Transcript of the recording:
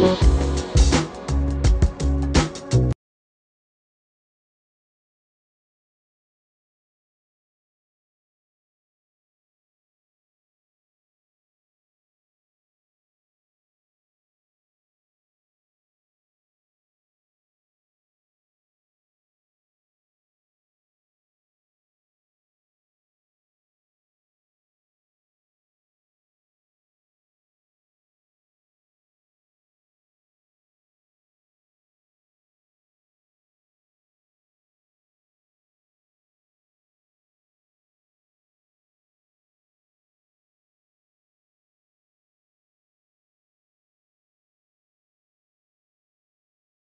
you